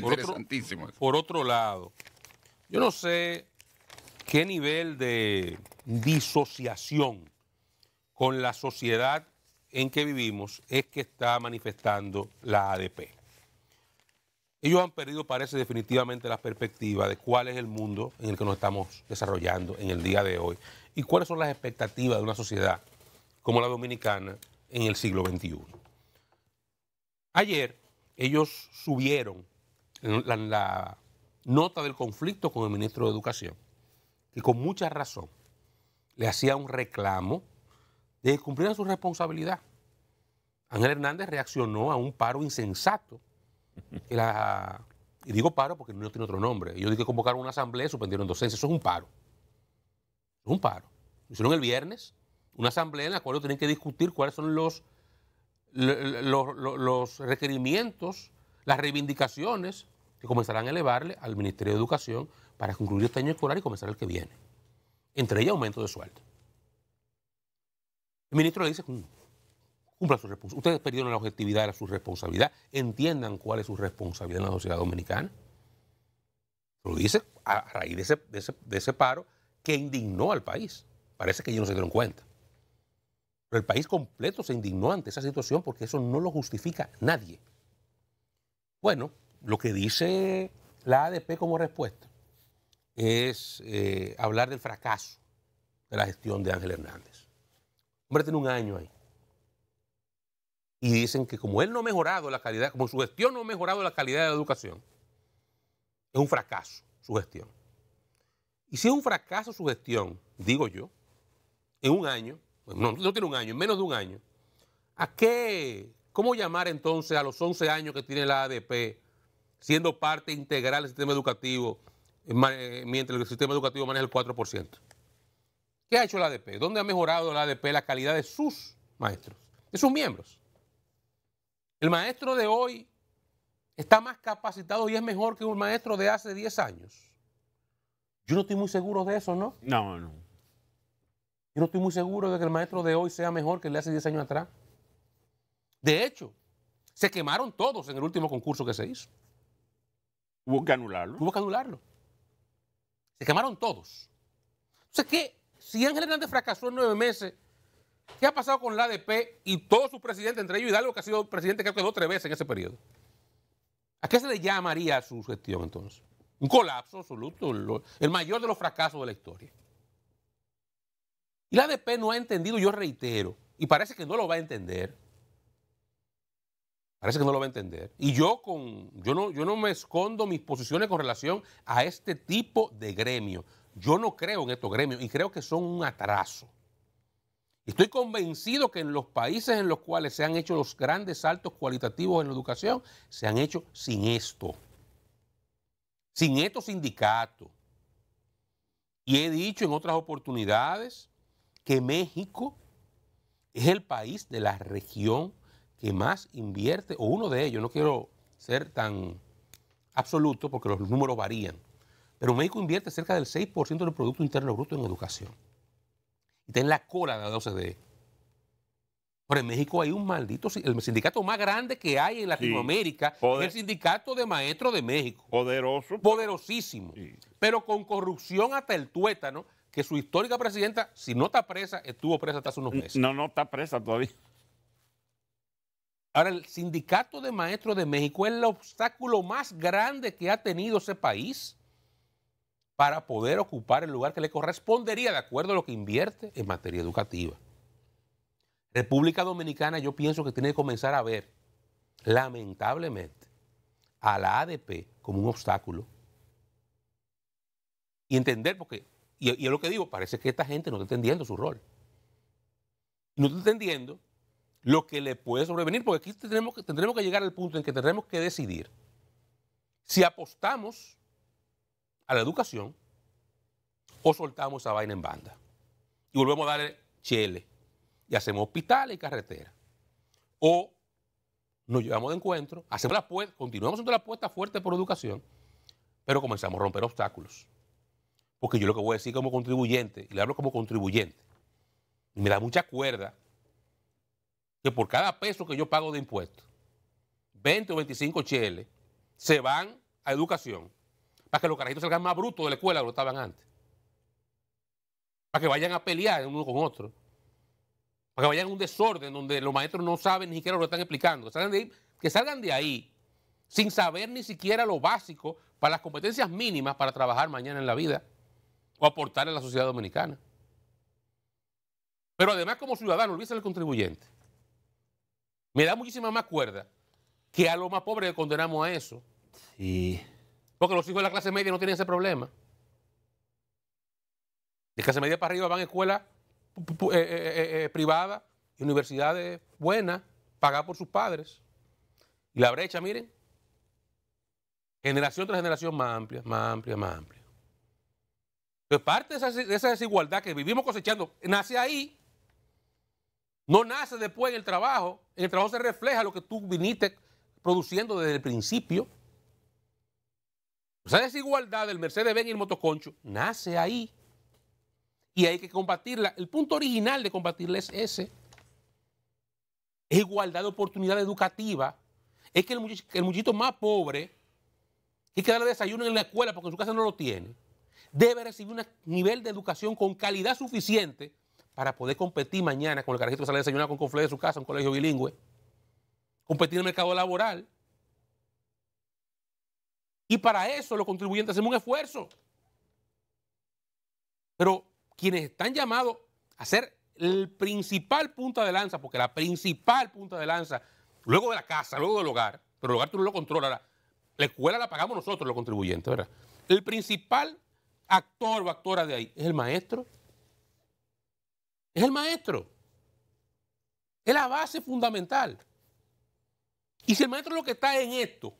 por, otro, por otro lado, yo no sé qué nivel de disociación con la sociedad en que vivimos es que está manifestando la ADP. Ellos han perdido, parece, definitivamente la perspectiva de cuál es el mundo en el que nos estamos desarrollando en el día de hoy y cuáles son las expectativas de una sociedad como la dominicana en el siglo XXI. Ayer ellos subieron la, la nota del conflicto con el ministro de Educación, que con mucha razón le hacía un reclamo de cumplir su responsabilidad. Ángel Hernández reaccionó a un paro insensato y digo paro porque no tiene otro nombre. Ellos que convocaron una asamblea y suspendieron docencia. Eso es un paro. Es un paro. hicieron el viernes una asamblea en la cual tienen que discutir cuáles son los, los, requerimientos, las reivindicaciones que comenzarán a elevarle al Ministerio de Educación para concluir este año escolar y comenzar el que viene. Entre ellas aumento de sueldo. El ministro le dice, mm, cumplan su responsabilidad. Ustedes perdieron la objetividad de su responsabilidad. Entiendan cuál es su responsabilidad en la sociedad dominicana. Lo dice a raíz ese, de ese, paro que indignó al país. Parece que ellos no se dieron cuenta. Pero el país completo se indignó ante esa situación porque eso no lo justifica nadie. Bueno, lo que dice la ADP como respuesta es eh, hablar del fracaso de la gestión de Ángel Hernández. Hombre, tiene un año ahí y dicen que como él no ha mejorado la calidad, como su gestión no ha mejorado la calidad de la educación, es un fracaso su gestión. Y si es un fracaso su gestión, digo yo, en un año, no, no tiene un año, en menos de un año, ¿a qué, cómo llamar entonces a los 11 años que tiene la ADP, siendo parte integral del sistema educativo, eh, mientras el sistema educativo maneja el 4%? ¿Qué ha hecho la ADP? ¿Dónde ha mejorado la ADP la calidad de sus maestros, de sus miembros? El maestro de hoy está más capacitado y es mejor que un maestro de hace 10 años. Yo no estoy muy seguro de eso, ¿no? No, no. Yo no estoy muy seguro de que el maestro de hoy sea mejor que el de hace 10 años atrás. De hecho, se quemaron todos en el último concurso que se hizo. Hubo que anularlo. Hubo que anularlo. Se quemaron todos. Entonces, ¿qué? Si Ángel Hernández fracasó en nueve meses, ¿Qué ha pasado con la ADP y todos sus presidentes, entre ellos Hidalgo, que ha sido presidente creo que dos o tres veces en ese periodo? ¿A qué se le llamaría su gestión entonces? Un colapso absoluto, el mayor de los fracasos de la historia. Y la ADP no ha entendido, yo reitero, y parece que no lo va a entender. Parece que no lo va a entender. Y yo, con, yo, no, yo no me escondo mis posiciones con relación a este tipo de gremio. Yo no creo en estos gremios y creo que son un atraso. Estoy convencido que en los países en los cuales se han hecho los grandes saltos cualitativos en la educación, se han hecho sin esto, sin estos sindicatos. Y he dicho en otras oportunidades que México es el país de la región que más invierte, o uno de ellos, no quiero ser tan absoluto porque los números varían, pero México invierte cerca del 6% del Producto Interno Bruto en educación y está en la cola de la OCDE. Pero en México hay un maldito, el sindicato más grande que hay en Latinoamérica es el sindicato de maestros de México. Poderoso. Poderosísimo. Pero con corrupción hasta el tuétano, que su histórica presidenta, si no está presa, estuvo presa hasta hace unos meses. No, no está presa todavía. Ahora, el sindicato de maestros de México es el obstáculo más grande que ha tenido ese país para poder ocupar el lugar que le correspondería de acuerdo a lo que invierte en materia educativa. República Dominicana yo pienso que tiene que comenzar a ver, lamentablemente, a la ADP como un obstáculo. Y entender, porque, y, es lo que digo, parece que esta gente no está entendiendo su rol. No está entendiendo lo que le puede sobrevenir, porque aquí tendremos que, llegar al punto en que tendremos que decidir si apostamos a la educación o soltamos esa vaina en banda. Y volvemos a darle chele. Y hacemos hospitales y carreteras. O nos llevamos de encuentro, hacemos la continuamos haciendo la apuesta fuerte por educación, pero comenzamos a romper obstáculos. Porque yo lo que voy a decir como contribuyente, y le hablo como contribuyente, y me da mucha cuerda que por cada peso que yo pago de impuestos, 20 o 25 cheles, se van a educación para que los carajitos salgan más brutos de la escuela de lo estaban antes. Para que vayan a pelear uno con otro. Para que vayan a un desorden donde los maestros no saben ni siquiera lo que están explicando. Salgan de que salgan de ahí sin saber ni siquiera lo básico para las competencias mínimas para trabajar mañana en la vida o aportar a la sociedad dominicana. Pero además como ciudadano, olvídese el contribuyente. Me da muchísima más cuerda que a los más pobres le condenamos a eso. Sí. Porque los hijos de la clase media no tienen ese problema. De clase media para arriba van a escuelas pu- pu- eh, eh, eh, privadas y universidades buenas, pagadas por sus padres. Y la brecha, miren, generación tras generación más amplia, más amplia, más amplia. Pues parte de esa, de esa desigualdad que vivimos cosechando nace ahí. No nace después en el trabajo. En el trabajo se refleja lo que tú viniste produciendo desde el principio. Esa desigualdad del Mercedes-Benz y el motoconcho nace ahí. Y hay que combatirla. El punto original de combatirla es ese. Es igualdad de oportunidad educativa. Es que el, muchich- el muchito más pobre, hay que darle desayuno en la escuela porque en su casa no lo tiene, debe recibir un nivel de educación con calidad suficiente para poder competir mañana con el carajito que sale a desayunar con confle de su casa, un colegio bilingüe. Competir en el mercado laboral. Y para eso los contribuyentes hacemos un esfuerzo. Pero quienes están llamados a ser el principal punta de lanza, porque la principal punta de lanza, luego de la casa, luego del hogar, pero el hogar tú no lo controlas, la escuela la pagamos nosotros los contribuyentes, ¿verdad? El principal actor o actora de ahí es el maestro. Es el maestro. Es la base fundamental. Y si el maestro lo que está en esto,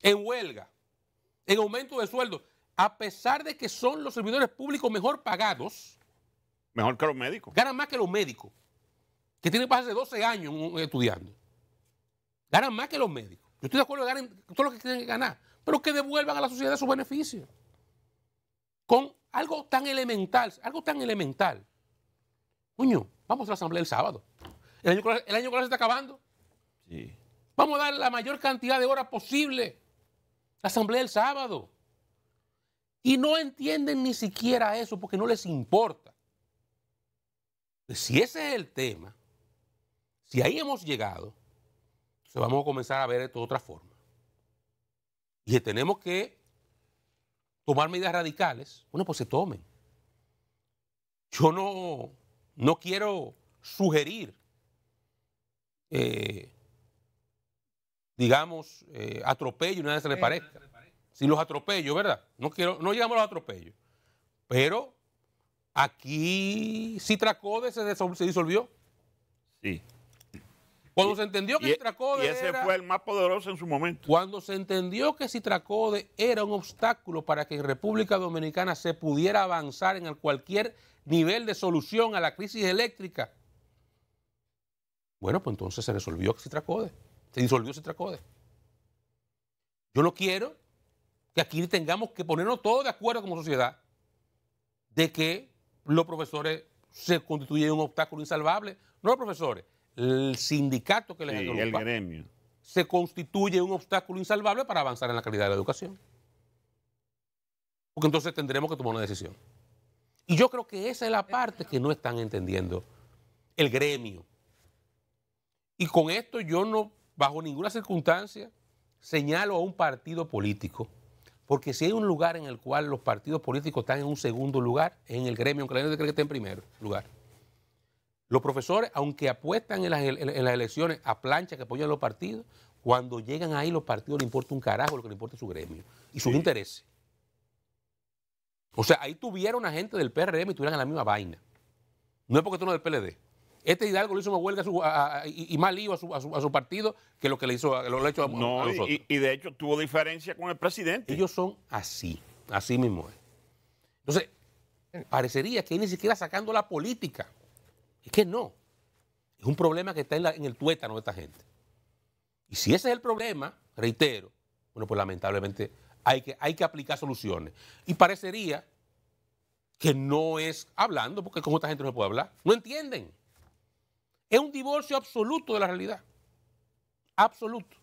en huelga, en aumento de sueldo, a pesar de que son los servidores públicos mejor pagados, Mejor que los médicos. ganan más que los médicos, que tienen que pasarse 12 años estudiando. Ganan más que los médicos. Yo estoy de acuerdo que ganen todo lo que tienen que ganar, pero que devuelvan a la sociedad sus beneficios. Con algo tan elemental, algo tan elemental. Coño, vamos a la asamblea el sábado. El año, el año se está acabando. Sí. Vamos a dar la mayor cantidad de horas posible. La asamblea el sábado. Y no entienden ni siquiera eso porque no les importa. Pues si ese es el tema, si ahí hemos llegado, entonces vamos a comenzar a ver esto de otra forma. Y tenemos que tomar medidas radicales, bueno, pues se tomen. Yo no, no quiero sugerir eh, digamos, eh, atropello nada se le parezca. Si los atropello, ¿verdad? No quiero, no llegamos a los atropellos. Pero aquí Citracode se, desol- se disolvió. Sí. Cuando se entendió que Y, Citracode y ese era- fue el más poderoso en su momento. cuando se entendió que Citracode era un obstáculo para que en República Dominicana se pudiera avanzar en cualquier nivel de solución a la crisis eléctrica, bueno, pues entonces se resolvió Citracode, se disolvió Citracode. Yo no quiero que aquí tengamos que ponernos todos de acuerdo como sociedad de que los profesores se constituyen un obstáculo insalvable. No los profesores, el sindicato que les Sí, el gremio. se constituye un obstáculo insalvable para avanzar en la calidad de la educación. Porque entonces tendremos que tomar una decisión. Y yo creo que esa es la parte que no están entendiendo el gremio. Y con esto yo no, bajo ninguna circunstancia, señalo a un partido político. Porque si hay un lugar en el cual los partidos políticos están en un segundo lugar, es en el gremio, aunque la gente cree que está en primer lugar. Los profesores, aunque apuestan en las, en- en las elecciones a plancha que apoyan los partidos, cuando llegan ahí los partidos les importa un carajo, lo que les importa es su gremio y sus Sí. intereses. O sea, ahí tuviera una gente del PRM y tuvieran la misma vaina. No es porque tú no del PLD. Este Hidalgo le hizo una huelga a su- a- a- y, más lío a su, a su- a su partido que lo que le hizo a, lo, ha hecho a, a No, nosotros. y, y de hecho tuvo diferencia con el presidente. Ellos son así, así mismo es. Entonces, parecería que ni siquiera sacando la política. Es que no. Es un problema que está en, el tuétano de esta gente. Y si ese es el problema, reitero, bueno, pues lamentablemente hay que, hay que aplicar soluciones. Y parecería que no es hablando, porque con esta gente no se puede hablar. No entienden. Es un divorcio absoluto de la realidad. Absoluto.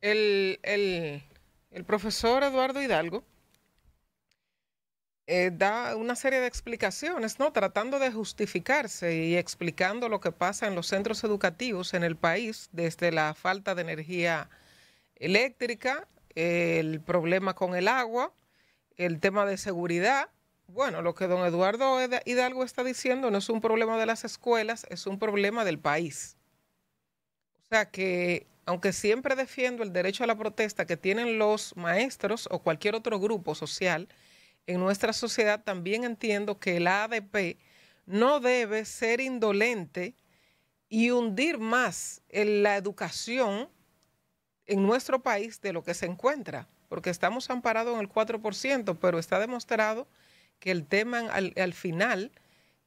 el, el profesor Eduardo Hidalgo eh, da una serie de explicaciones, ¿no? Tratando de justificarse y explicando lo que pasa en los centros educativos en el país, desde la falta de energía eléctrica, el problema con el agua, el tema de seguridad. Bueno, lo que don Eduardo Hidalgo está diciendo no es un problema de las escuelas, es un problema del país. O sea que, aunque siempre defiendo el derecho a la protesta que tienen los maestros o cualquier otro grupo social, en nuestra sociedad, también entiendo que el ADP no debe ser indolente y hundir más en la educación en nuestro país de lo que se encuentra, porque estamos amparados en el 4%, pero está demostrado que el tema al, al final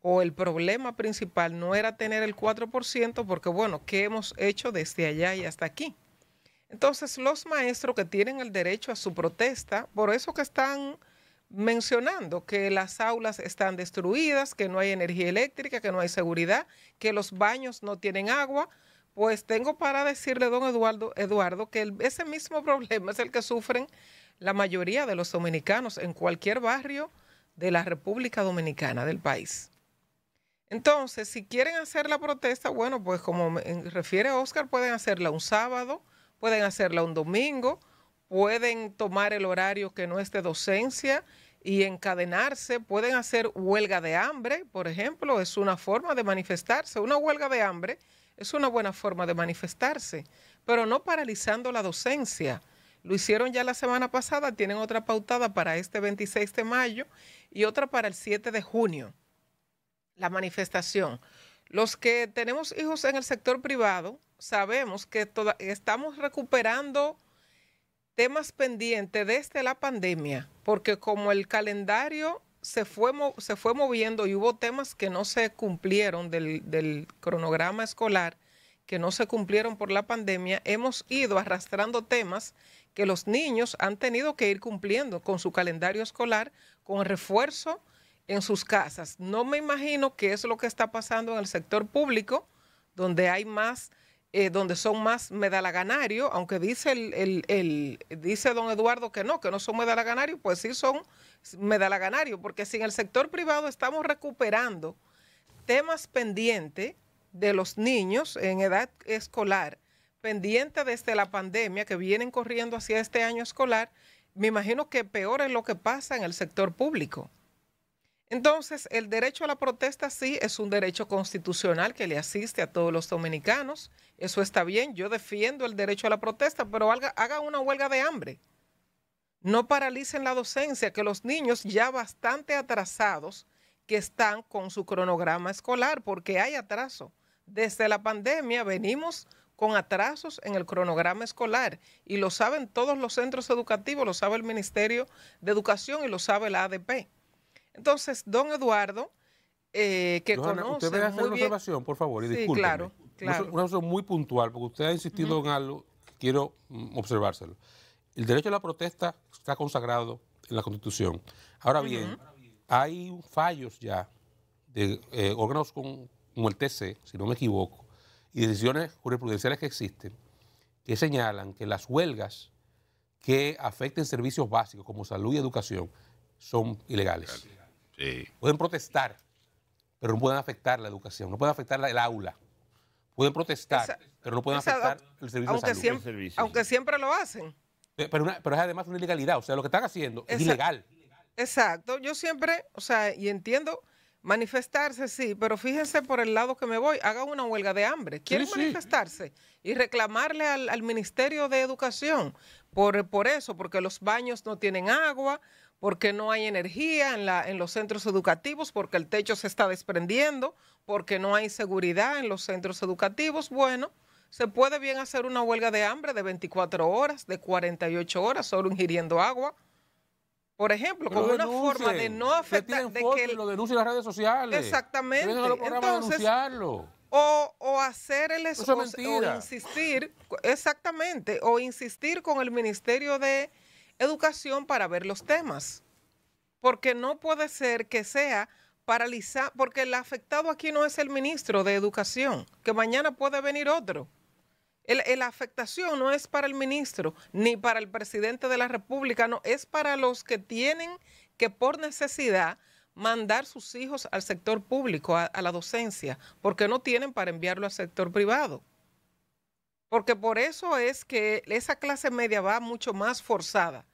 o el problema principal no era tener el 4%, porque bueno, ¿qué hemos hecho desde allá y hasta aquí? Entonces, los maestros que tienen el derecho a su protesta, por eso que están mencionando que las aulas están destruidas, que no hay energía eléctrica, que no hay seguridad, que los baños no tienen agua, pues tengo para decirle, don Eduardo, Eduardo que ese mismo problema es el que sufren la mayoría de los dominicanos en cualquier barrio de la República Dominicana, del país. Entonces, si quieren hacer la protesta, bueno, pues como refiere Oscar, pueden hacerla un sábado, pueden hacerla un domingo, pueden tomar el horario que no es de docencia y encadenarse, pueden hacer huelga de hambre, por ejemplo, es una forma de manifestarse. Una huelga de hambre es una buena forma de manifestarse, pero no paralizando la docencia. Lo hicieron ya la semana pasada, tienen otra pautada para este 26 de mayo y otra para el 7 de junio. La manifestación. Los que tenemos hijos en el sector privado sabemos que estamos recuperando temas pendientes desde la pandemia, porque como el calendario se fue, se fue moviendo y hubo temas que no se cumplieron del, del cronograma escolar, que no se cumplieron por la pandemia, hemos ido arrastrando temas que los niños han tenido que ir cumpliendo con su calendario escolar, con refuerzo en sus casas. No me imagino que es lo que está pasando en el sector público, donde hay más eh, donde son más medalaganarios, aunque dice el, el, dice don Eduardo que no, que no son medalaganarios, pues sí son medalaganarios, porque si en el sector privado estamos recuperando temas pendientes de los niños en edad escolar, pendientes desde la pandemia que vienen corriendo hacia este año escolar, me imagino que peor es lo que pasa en el sector público. Entonces, el derecho a la protesta sí es un derecho constitucional que le asiste a todos los dominicanos. Eso está bien. Yo defiendo el derecho a la protesta, pero haga, una huelga de hambre. No paralicen la docencia, que los niños ya bastante atrasados que están con su cronograma escolar, porque hay atraso. Desde la pandemia venimos con atrasos en el cronograma escolar y lo saben todos los centros educativos, lo sabe el Ministerio de Educación y lo sabe la ADP. Entonces, don Eduardo, eh, que conoce. Usted a hacer una observación, por favor, y sí, claro, claro. Una, observación muy puntual, porque usted ha insistido en algo, quiero mm, observárselo. El derecho a la protesta está consagrado en la Constitución. Ahora bien, hay fallos ya de eh, órganos como el TC, si no me equivoco, y decisiones jurisprudenciales que existen, que señalan que las huelgas que afecten servicios básicos como salud y educación son ilegales. Pueden protestar, pero no pueden afectar la educación, no pueden afectar el aula. Pueden protestar, pero no pueden afectar el servicio aunque de salud. Siempre, aunque siempre lo hacen. Pero, pero, es además una ilegalidad, o sea, lo que están haciendo es ilegal. Exacto, yo siempre, o sea, y entiendo, manifestarse sí, pero fíjense por el lado que me voy, hagan una huelga de hambre. ¿Quieren manifestarse? Y reclamarle al, al, Ministerio de Educación por, por eso, porque los baños no tienen agua, porque no hay energía en, la, en los centros educativos, porque el techo se está desprendiendo, porque no hay seguridad en los centros educativos. Bueno, se puede bien hacer una huelga de hambre de 24 horas, de 48 horas, solo ingiriendo agua. Por ejemplo, como una forma de no afectar. De que lo denuncien las redes sociales. Exactamente. Entonces, o, o, hacer el esfuerzo, o insistir, exactamente, o insistir con el Ministerio de educación para ver los temas. Porque no puede ser que sea paralizar, porque el afectado aquí no es el ministro de educación, que mañana puede venir otro. la afectación no es para el ministro ni para el presidente de la República, no, es para los que tienen que por necesidad mandar sus hijos al sector público, a, la docencia, porque no tienen para enviarlo al sector privado. Porque por eso es que esa clase media va mucho más forzada,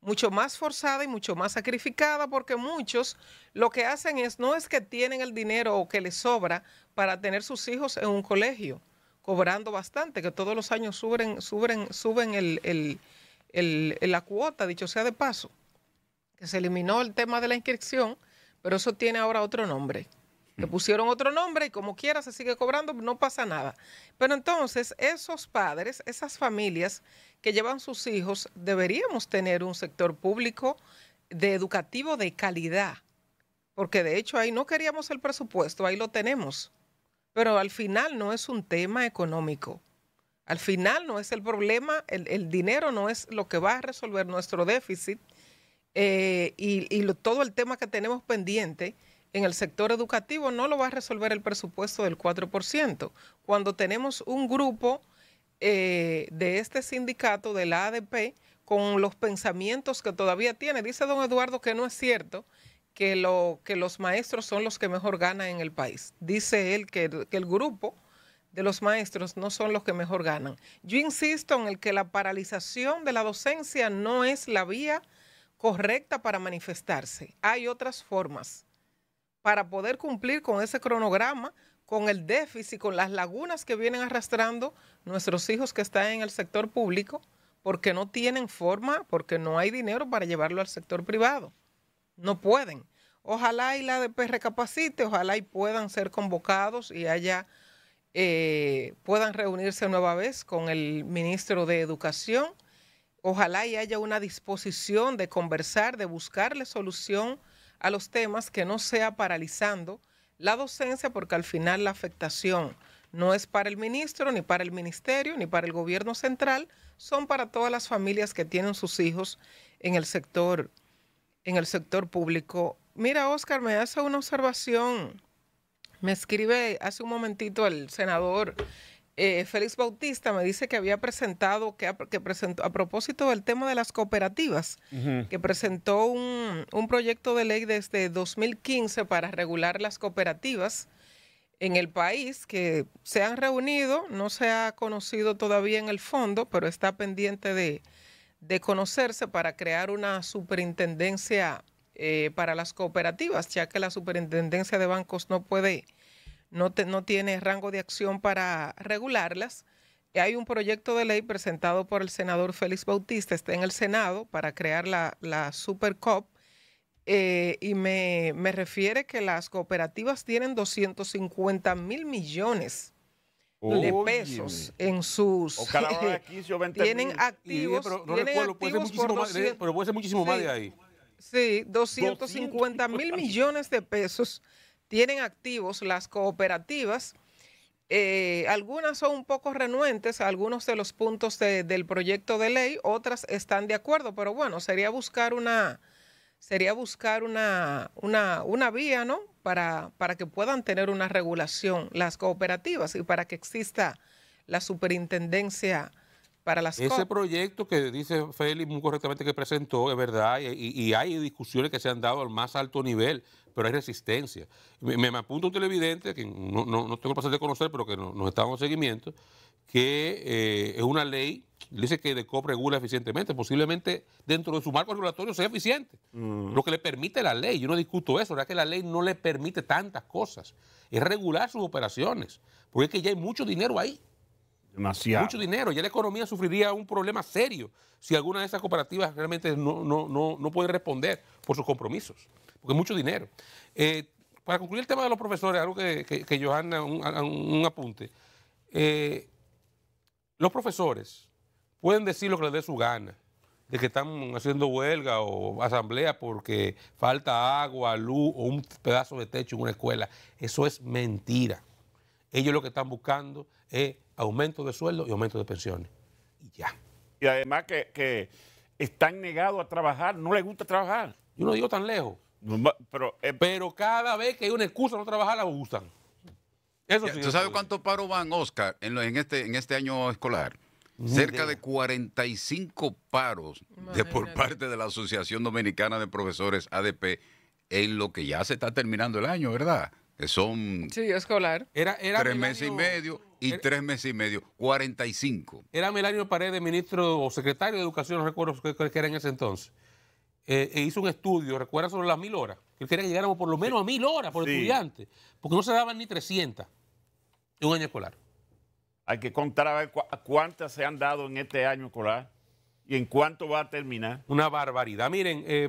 mucho más forzada y mucho más sacrificada, porque muchos lo que hacen es, no es que tienen el dinero o que les sobra para tener sus hijos en un colegio, cobrando bastante, que todos los años suben, suben, suben el, la cuota, dicho sea de paso, que se eliminó el tema de la inscripción, pero eso tiene ahora otro nombre. Le pusieron otro nombre y como quiera se sigue cobrando, no pasa nada. Pero entonces esos padres, esas familias que llevan sus hijos, deberíamos tener un sector público de educativo de calidad, porque de hecho ahí no queríamos el presupuesto, ahí lo tenemos. Pero al final no es un tema económico. Al final no es el problema, el, dinero no es lo que va a resolver nuestro déficit eh, y, todo el tema que tenemos pendiente en el sector educativo no lo va a resolver el presupuesto del 4%. Cuando tenemos un grupo eh, de este sindicato, de la ADP, con los pensamientos que todavía tiene, dice don Eduardo que no es cierto, que, lo, que los maestros son los que mejor ganan en el país. Dice él que, que el grupo de los maestros no son los que mejor ganan. Yo insisto en el que la paralización de la docencia no es la vía correcta para manifestarse. Hay otras formas para poder cumplir con ese cronograma, con el déficit, con las lagunas que vienen arrastrando nuestros hijos que están en el sector público, porque no tienen forma, porque no hay dinero para llevarlo al sector privado. No pueden. Ojalá y la ADP recapacite, ojalá y puedan ser convocados y haya, eh, puedan reunirse nueva vez con el ministro de Educación. Ojalá y haya una disposición de conversar, de buscarle solución a los temas que no sea paralizando la docencia, porque al final la afectación no es para el ministro, ni para el ministerio, ni para el gobierno central, son para todas las familias que tienen sus hijos en el sector en el sector público. Mira, Oscar, me hace una observación. Me escribe hace un momentito el senador eh, Félix Bautista, me dice que había presentado, que, que, presentó, a propósito del tema de las cooperativas, que presentó un, un, proyecto de ley desde 2015 para regular las cooperativas en el país, que se han reunido, no se ha conocido todavía en el fondo, pero está pendiente de, de conocerse para crear una superintendencia eh, para las cooperativas, ya que la superintendencia de bancos no puede, no, no tiene rango de acción para regularlas. Hay un proyecto de ley presentado por el senador Félix Bautista, está en el Senado para crear la, la Supercop. Eh, y me, me refiere que las cooperativas tienen 250 mil millones de pesos en sus tienen activos pero no recuerdo, puede ser muchísimo más, pero puede ser muchísimo más de ahí sí 250 mil millones de pesos tienen activos las cooperativas eh, algunas son un poco renuentes a algunos de los puntos del proyecto de ley otras están de acuerdo pero bueno sería buscar una sería buscar una, una, una vía, ¿no? Para, para que puedan tener una regulación las cooperativas y para que exista la superintendencia para las Ese proyecto que dice Félix muy correctamente que presentó, es verdad, y, hay discusiones que se han dado al más alto nivel, pero hay resistencia. Me, me apunta un televidente, que no, no, tengo el placer de conocer, pero que nos está dando seguimiento, que eh, es una ley, dice que DECOP regula eficientemente, posiblemente dentro de su marco regulatorio sea eficiente, mm. lo que le permite la ley, yo no discuto eso, ¿verdad? que la ley no le permite tantas cosas, es regular sus operaciones, porque es que ya hay mucho dinero ahí. Mucho dinero, ya la economía sufriría un problema serio si alguna de esas cooperativas realmente no, no, puede responder por sus compromisos, porque es mucho dinero. Eh, para concluir el tema de los profesores, algo que, que, Johanna, un, un apunte. Eh, los profesores pueden decir lo que les dé su gana, de que están haciendo huelga o asamblea porque falta agua, luz o un pedazo de techo en una escuela. Eso es mentira. Ellos lo que están buscando es aumento de sueldo y aumento de pensiones. Y ya. Y además que, están negados a trabajar, no les gusta trabajar. Yo no digo tan lejos. Pero, eh, pero cada vez que hay una excusa de no trabajar, la usan. Eso Ya, sí ¿Tú se sabes cuántos paros van, Oscar, en, lo- en este, en este año escolar? Cerca de 45 paros de por parte de la Asociación Dominicana de Profesores ADP en lo que ya se está terminando el año, ¿verdad? Que son Sí, escolar. Era, era tres meses y medio y era- tres meses y medio, 45. Era Melanio Paredes, ministro o secretario de Educación, no recuerdo qué, qué era en ese entonces. Eh, e hizo un estudio, recuerda, sobre las mil horas. Que él quería que llegáramos por lo menos a mil horas por Sí. estudiante, porque no se daban ni 300 en un año escolar. Hay que contar a ver cu- cuántas se han dado en este año escolar y en cuánto va a terminar. Una barbaridad. Miren, eh,